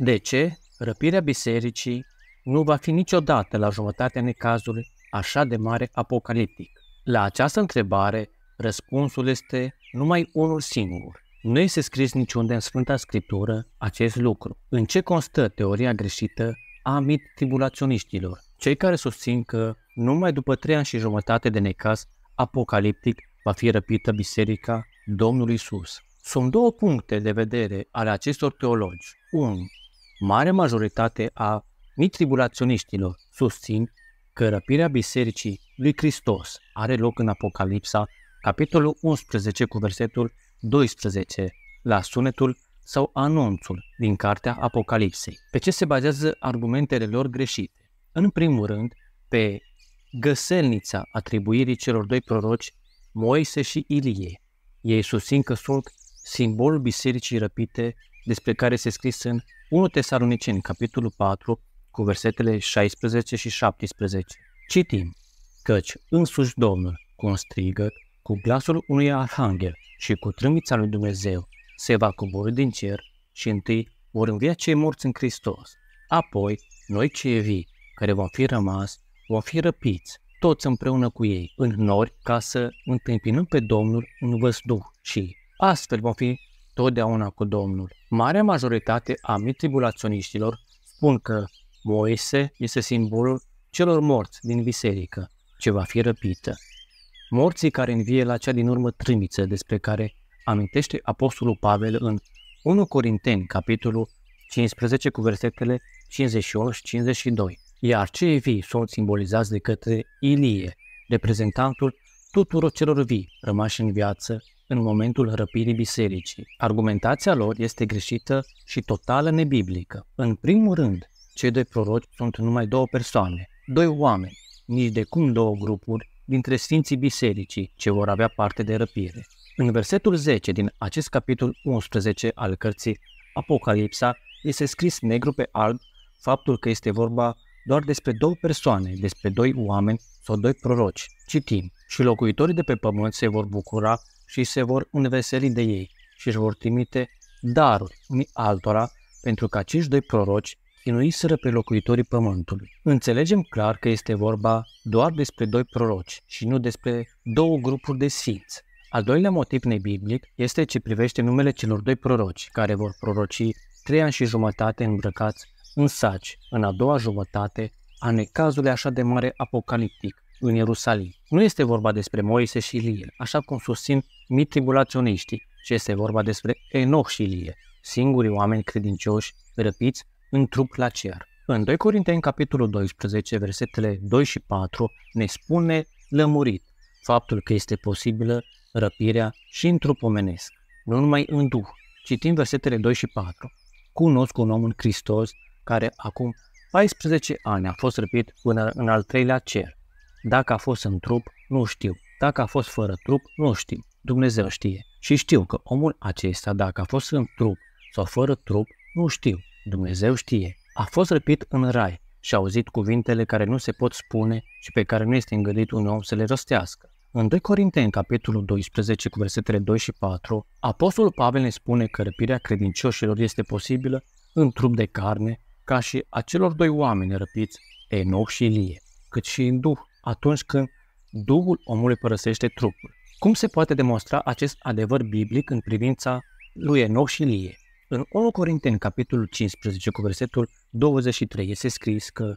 De ce răpirea bisericii nu va fi niciodată la jumătatea necazului așa de mare apocaliptic? La această întrebare, răspunsul este numai unul singur. Nu este scris niciunde în Sfânta Scriptură acest lucru. În ce constă teoria greșită a mit-tribulaționiștilor? Cei care susțin că numai după trei ani și jumătate de necaz apocaliptic va fi răpită Biserica Domnului Isus. Sunt două puncte de vedere ale acestor teologi. 1. Mare majoritate a mitribulaționiștilor susțin că răpirea Bisericii lui Hristos are loc în Apocalipsa, capitolul 11 cu versetul 12, la sunetul sau anunțul din cartea Apocalipsei. Pe ce se bazează argumentele lor greșite? În primul rând, pe găselnița atribuirii celor doi proroci, Moise și Ilie. Ei susțin că sunt simbolul bisericii răpite despre care se scris în 1 Tesaloniceni, capitolul 4, cu versetele 16 și 17. Citim, căci însuși Domnul, cu un strigăt, cu glasul unui arhanghel și cu trâmbița lui Dumnezeu, se va coborâ din cer și întâi vor învia cei morți în Hristos. Apoi, noi cei vii, care vom fi rămas, vom fi răpiți, toți împreună cu ei, în nori, ca să întâmpinăm pe Domnul în văzduh și astfel vom fi totdeauna cu Domnul. Marea majoritate a mitribulaționiștilor spun că Moise este simbolul celor morți din biserică, ce va fi răpită. Morții care învie la cea din urmă trâmbiță despre care amintește Apostolul Pavel în 1 Corinteni, capitolul 15 cu versetele 51 și 52. Iar cei vii sunt simbolizați de către Ilie, reprezentantul tuturor celor vii rămași în viață în momentul răpirii bisericii. Argumentația lor este greșită și totală nebiblică. În primul rând, cei doi proroci sunt numai două persoane, doi oameni, nici de cum două grupuri dintre sfinții bisericii ce vor avea parte de răpire. În versetul 10 din acest capitol 11 al cărții Apocalipsa este scris negru pe alb faptul că este vorba doar despre două persoane, despre doi oameni sau doi proroci. Citim, și locuitorii de pe pământ se vor bucura și se vor înveseli de ei și își vor trimite daruri unii altora pentru că acești doi proroci chinuiseră pe locuitorii pământului. Înțelegem clar că este vorba doar despre doi proroci și nu despre două grupuri de sfinți. Al doilea motiv nebiblic este ce privește numele celor doi proroci, care vor proroci trei ani și jumătate îmbrăcați în saci, în a doua jumătate a necazului așa de mare apocaliptic în Ierusalim. Nu este vorba despre Moise și Ilie, așa cum susțin mitribulaționiștii, ci este vorba despre Enoch și Ilie, singurii oameni credincioși răpiți în trup la cer. În 2 Corinteni, capitolul 12, versetele 2 și 4, ne spune lămurit faptul că este posibilă răpirea și în trup omenesc, nu numai în duh. Citim versetele 2 și 4. Cunosc un om în Hristos care acum 14 ani a fost răpit până în al treilea cer. Dacă a fost în trup, nu știu. Dacă a fost fără trup, nu știu. Dumnezeu știe. Și știu că omul acesta, dacă a fost în trup sau fără trup, nu știu. Dumnezeu știe. A fost răpit în rai și a auzit cuvintele care nu se pot spune și pe care nu este îngăduit un om să le rostească. În 2 Corinteni, capitolul 12, cu versetele 2 și 4, Apostolul Pavel ne spune că răpirea credincioșilor este posibilă în trup de carne, ca și a celor doi oameni răpiți, Enoch și Ilie, cât și în duh, atunci când Duhul omului părăsește trupul. Cum se poate demonstra acest adevăr biblic în privința lui Enoch și Ilie? În 1 Corinteni, capitolul 15, cu versetul 23, este scris că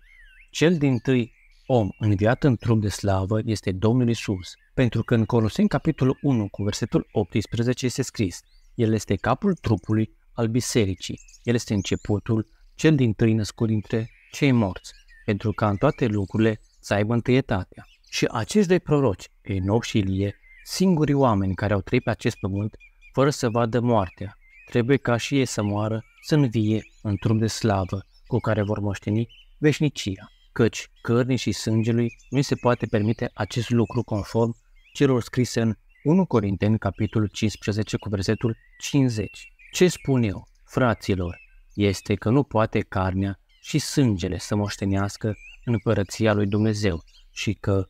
cel din tâi om înviat în trup de slavă este Domnul Isus, pentru că în Coloseni, capitolul 1, cu versetul 18, este scris El este capul trupului al bisericii, El este începutul, cel din tâi născut dintre cei morți, pentru ca în toate lucrurile să aibă întâietatea. Și acești doi proroci, Enoch și Ilie, singurii oameni care au trăit pe acest pământ fără să vadă moartea, trebuie ca și ei să moară, să învie în trup de slavă, cu care vor moșteni veșnicia, căci cărnii și sângelui nu se poate permite acest lucru conform celor scrise în 1 Corinteni, capitolul 15, cu versetul 50. Ce spun eu, fraților, este că nu poate carnea și sângele să moștenească în împărăția lui Dumnezeu și că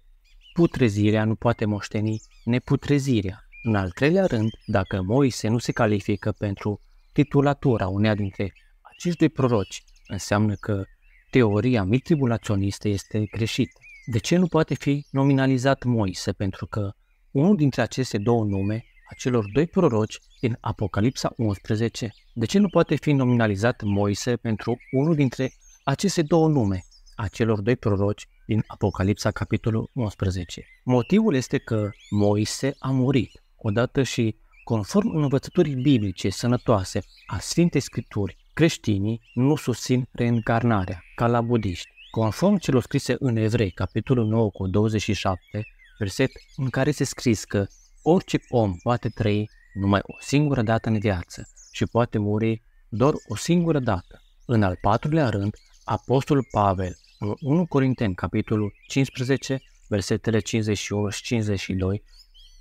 putrezirea nu poate moșteni neputrezirea. În al treilea rând, dacă Moise nu se califică pentru titulatura uneia dintre acești doi proroci, înseamnă că teoria mitribulaționistă este greșită. De ce nu poate fi nominalizat Moise? Pentru că unul dintre aceste două nume, a celor doi proroci din Apocalipsa 11, de ce nu poate fi nominalizat Moise pentru unul dintre aceste două nume, a celor doi proroci din Apocalipsa capitolul 11? Motivul este că Moise a murit, odată și conform învățăturii biblice sănătoase a Sfintei Scripturi, creștinii nu susțin reîncarnarea, ca la budiști. Conform celor scrise în Evrei, capitolul 9 cu 27, verset în care se scris că orice om poate trăi numai o singură dată în viață și poate muri doar o singură dată. În al patrulea rând, Apostolul Pavel, în 1 Corinteni, capitolul 15, versetele 51 și 52,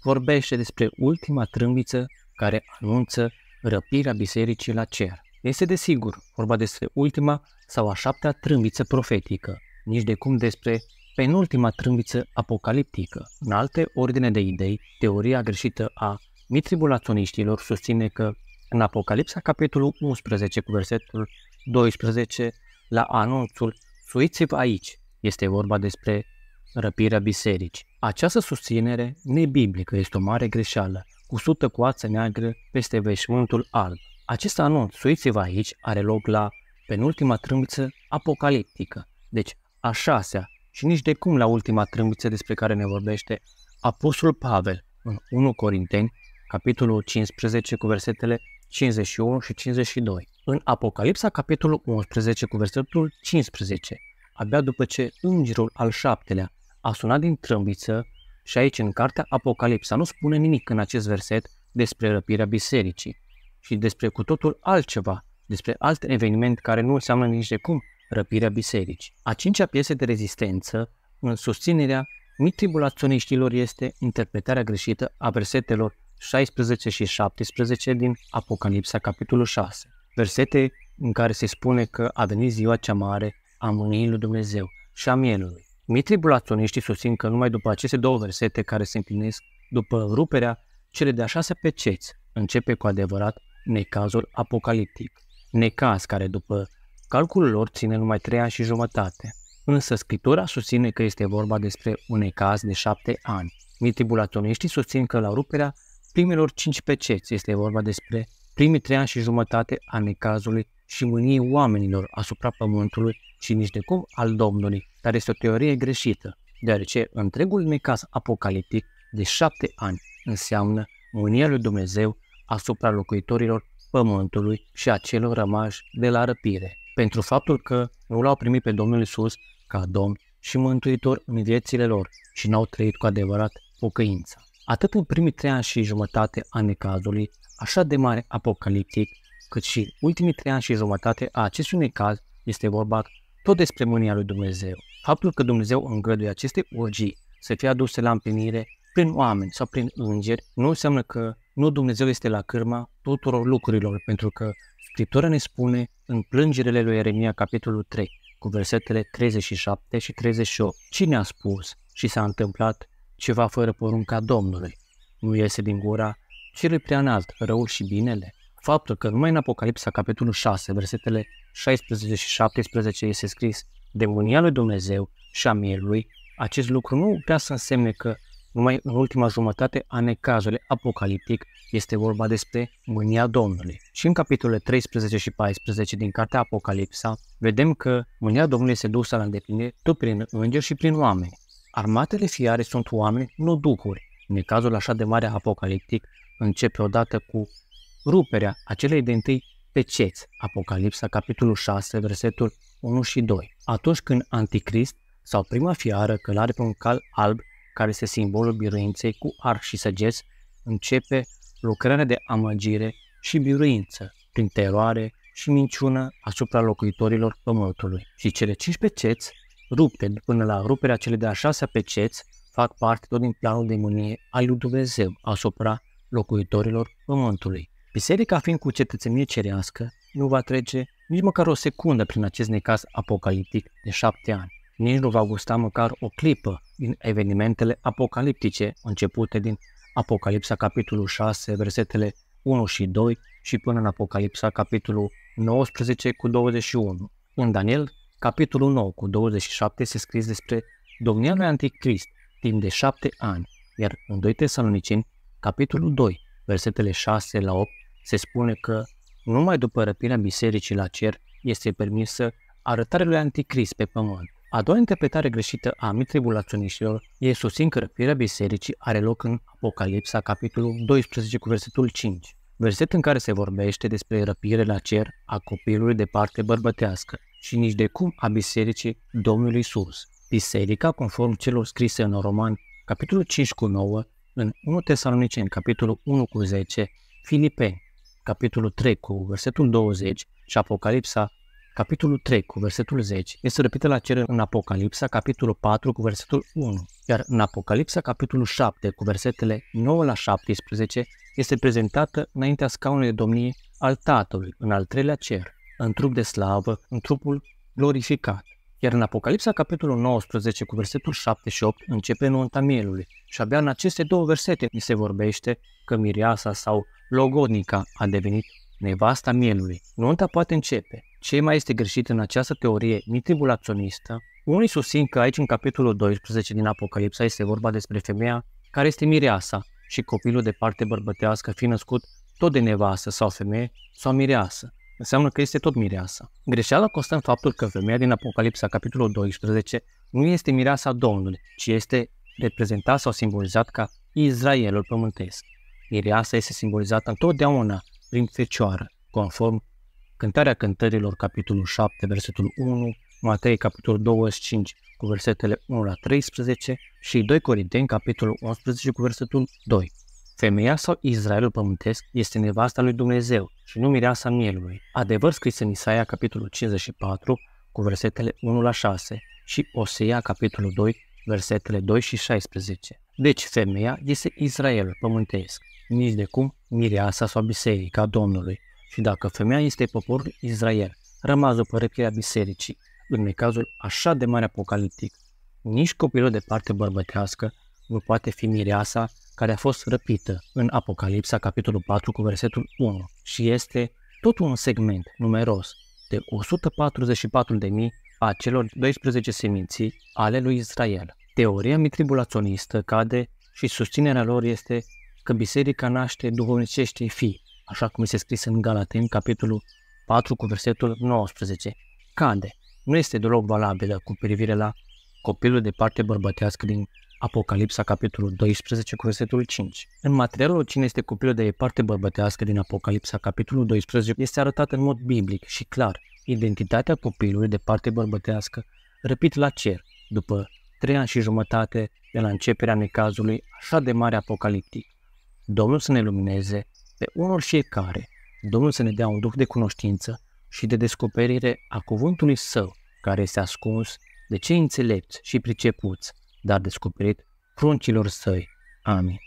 vorbește despre ultima trâmbiță care anunță răpirea bisericii la cer. Este desigur vorba despre ultima sau a șaptea trâmbiță profetică, nici de cum despre penultima trâmbiță apocaliptică. În alte ordine de idei, teoria greșită a mitribulaționiștilor susține că în Apocalipsa capitolul 11 cu versetul 12 la anunțul Suiți-vă aici este vorba despre răpirea bisericii. Această susținere nebiblică este o mare greșeală, cu sută coață neagră peste veșmântul alb. Acest anunț, suiți-vă aici, are loc la penultima trâmbiță apocaliptică, deci a șasea și nici de cum la ultima trâmbiță despre care ne vorbește Apostolul Pavel în 1 Corinteni, capitolul 15 cu versetele 51 și 52. În Apocalipsa, capitolul 11 cu versetul 15, abia după ce îngerul al șaptelea a sunat din trâmbiță și aici în cartea Apocalipsa nu spune nimic în acest verset despre răpirea bisericii și despre cu totul altceva, despre alt eveniment care nu înseamnă nici de cum răpirea bisericii. A cincea piesă de rezistență în susținerea mitribulaționiștilor este interpretarea greșită a versetelor 16 și 17 din Apocalipsa, capitolul 6. Versete în care se spune că a venit ziua cea mare a mâniei lui Dumnezeu și a mielului. Mitribulaționiștii susțin că numai după aceste două versete care se împlinesc, după ruperea cele de-a șase peceți, începe cu adevărat necazul apocaliptic. Necaz care după calculul lor ține numai trei ani și jumătate. Însă Scriptura susține că este vorba despre un necaz de șapte ani. Mitribulaționiștii susțin că la ruperea primelor cinci peceți este vorba despre primii trei ani și jumătate a necazului și mâniei oamenilor asupra pământului și nici de cum al Domnului, dar este o teorie greșită, deoarece întregul necaz apocaliptic de șapte ani înseamnă mânia lui Dumnezeu asupra locuitorilor pământului și a celor rămași de la răpire, pentru faptul că nu l-au primit pe Domnul Isus ca Domn și Mântuitor în viețile lor și n-au trăit cu adevărat pocăința. Atât în primii trei ani și jumătate a necazului, așa de mare apocaliptic, cât și ultimii trei ani și jumătate a acestui necaz, este vorba tot despre mânia lui Dumnezeu. Faptul că Dumnezeu îngăduie aceste urgii să fie aduse la împlinire prin oameni sau prin îngeri, nu înseamnă că nu Dumnezeu este la cârma tuturor lucrurilor, pentru că Scriptura ne spune în plângerele lui Ieremia, capitolul 3, cu versetele 37 și 38, cine a spus și s-a întâmplat ceva fără porunca Domnului? Nu iese din gura celui prea înalt răul și binele? Faptul că numai în Apocalipsa, capitolul 6, versetele 16 și 17 este scris de mânia lui Dumnezeu și a mielului, acest lucru nu vrea să însemne că numai în ultima jumătate a necazului apocaliptic este vorba despre mânia Domnului. Și în capitolele 13 și 14 din cartea Apocalipsa vedem că mânia Domnului este dusă la îndeplinire tot prin îngeri și prin oameni. Armatele fiare sunt oameni, nu duhuri. Necazul așa de mare apocaliptic începe odată cu ruperea acelei de întâi peceți, Apocalipsa, capitolul 6, versetul 1 și 2. Atunci când Anticrist sau prima fiară călare pe un cal alb care este simbolul biruinței cu arc și săgeți, începe lucrarea de amăgire și biruință, prin teroare și minciună asupra locuitorilor pământului. Și cele cinci peceți, rupte până la ruperea cele de-a șasea peceți, fac parte tot din planul de mânie al lui Dumnezeu asupra locuitorilor pământului. Biserica fiind cu cetățenie cerească, nu va trece nici măcar o secundă prin acest necaz apocaliptic de șapte ani nici nu va gusta măcar o clipă din evenimentele apocaliptice începute din Apocalipsa capitolul 6, versetele 1 și 2 și până în Apocalipsa capitolul 19 cu 21. În Daniel, capitolul 9 cu 27 se scrie despre domnia lui Anticrist timp de șapte ani, iar în 2 Tesaloniceni, capitolul 2, versetele 6 la 8, se spune că numai după răpirea bisericii la cer este permisă arătarea lui Anticrist pe pământ. A doua interpretare greșită a mitribulaționiștilor e susțin că răpirea bisericii are loc în Apocalipsa, capitolul 12 cu versetul 5, verset în care se vorbește despre răpire la cer a copilului de parte bărbătească și nici de cum a bisericii Domnului Isus. Biserica, conform celor scrise în Roman, capitolul 5 cu 9, în 1 Tesaloniceni, capitolul 1 cu 10, Filipeni, capitolul 3 cu versetul 20 și Apocalipsa, capitolul 3 cu versetul 10, este repetă la cer în Apocalipsa, capitolul 4 cu versetul 1, iar în Apocalipsa, capitolul 7 cu versetele 9 la 17, este prezentată înaintea scaunului de domnie al Tatălui, în al treilea cer, în trup de slavă, în trupul glorificat. Iar în Apocalipsa, capitolul 19, cu versetul 7 și 8, începe nunta mielului. Și abia în aceste două versete ni se vorbește că Miriasa sau Logodnica a devenit nevasta mielului. Nunta poate începe. Ce mai este greșit în această teorie mitribulaționistă? Unii susțin că aici, în capitolul 12 din Apocalipsa, este vorba despre femeia care este mireasa și copilul de parte bărbătească fi născut tot de nevastă sau femeie sau mireasă înseamnă că este tot mireasa. Greșeala constă în faptul că femeia din Apocalipsa, capitolul 12, nu este mireasa Domnului, ci este reprezentat sau simbolizat ca Israelul pământesc. Mireasa este simbolizată întotdeauna prin fecioară, conform Cântarea Cântărilor, capitolul 7, versetul 1, Matei, capitolul 25, cu versetele 1 la 13 și 2 Corinteni, capitolul 11, cu versetul 2. Femeia sau Israelul pământesc este nevasta lui Dumnezeu și nu mireasa mielului. Adevăr scris în Isaia, capitolul 54, cu versetele 1 la 6 și Osea, capitolul 2, versetele 2 și 16. Deci femeia este Israelul pământesc, nici de cum mireasa sau biserica Domnului. Și dacă femeia este poporul Israel, rămas după răpirea bisericii, în necazul așa de mare apocaliptic, nici copilul de parte bărbătească nu poate fi mireasa care a fost răpită în Apocalipsa, capitolul 4, cu versetul 1 și este tot un segment numeros de 144.000 a celor 12 seminții ale lui Israel. Teoria mitribulaționistă cade și susținerea lor este că biserica naște duhovnicește fi, așa cum este scris în Galaten, capitolul 4 cu versetul 19. Cade. Nu este deloc valabilă cu privire la copilul de parte bărbătească din Apocalipsa, capitolul 12, cu versetul 5. În materialul Cine este copilul de parte bărbătească din Apocalipsa, capitolul 12, este arătat în mod biblic și clar identitatea copilului de parte bărbătească răpit la cer, după trei ani și jumătate de la începerea necazului așa de mare apocaliptic. Domnul să ne lumineze pe unul fiecare, Domnul să ne dea un duh de cunoștință și de descoperire a cuvântului său, care este ascuns de cei înțelepți și pricepuți, dar descoperit pruncilor săi. Amin.